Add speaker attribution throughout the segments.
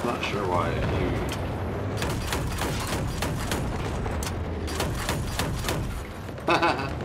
Speaker 1: I'm
Speaker 2: not sure why you...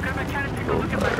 Speaker 1: Grandma, try to take a look at my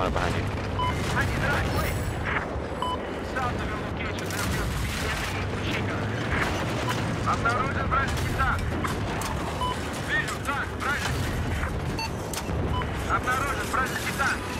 Speaker 3: One behind you.
Speaker 1: Обнаружен вражеский танк. Вижу танк, вражеский. Обнаружен вражеский танк.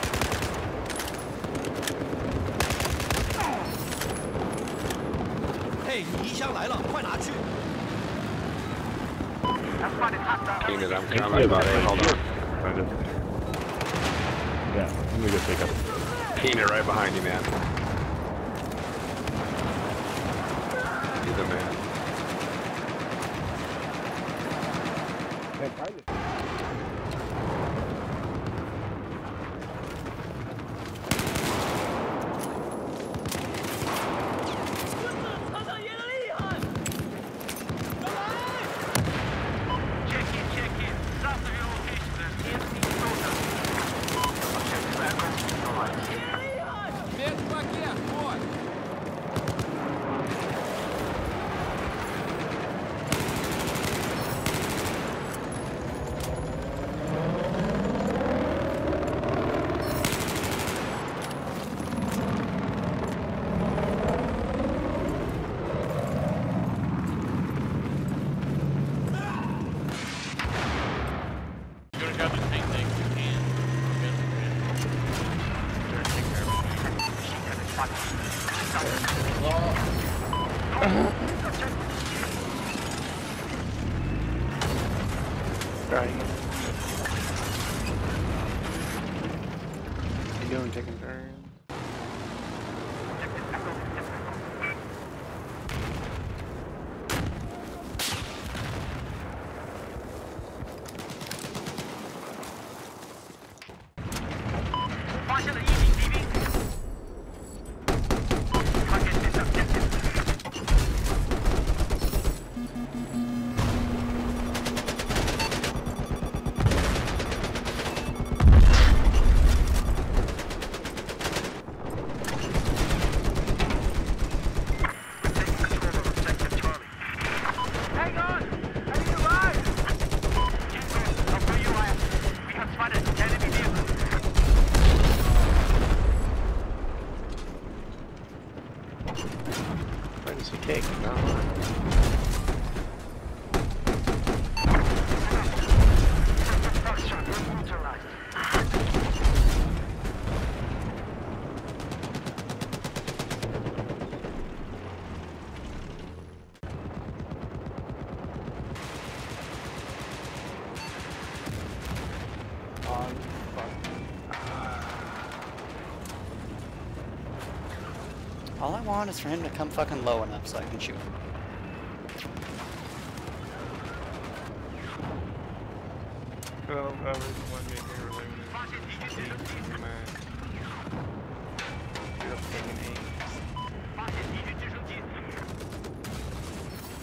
Speaker 4: here.
Speaker 5: Keenan, I'm coming, buddy. Hold on.
Speaker 4: Yeah, let me go take up.
Speaker 5: Keenan, right behind you, man. You're the man.
Speaker 6: Right. You doing taking turns?
Speaker 1: 发
Speaker 7: All I want is for him to come fucking low enough so I can shoot him.
Speaker 6: Well, I was one minute here eliminated. Man. You're taking eight.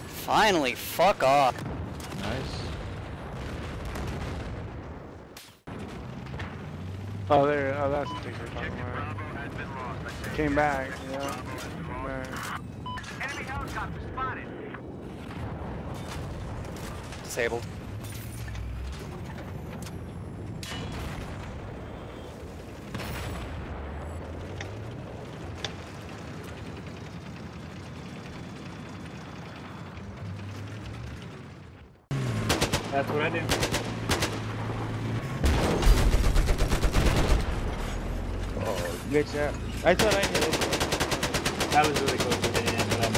Speaker 7: Finally, fuck off.
Speaker 4: Nice.
Speaker 6: Oh, there. Oh, that's the thing we're talking about. Came back, yeah. Came back.
Speaker 1: Enemy helicopter spotted.
Speaker 7: Disabled.
Speaker 8: That's what I do.
Speaker 6: Glitch out. I thought I hit it.
Speaker 8: That was really close to the end, but I'm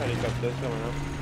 Speaker 4: Helicopter coming up.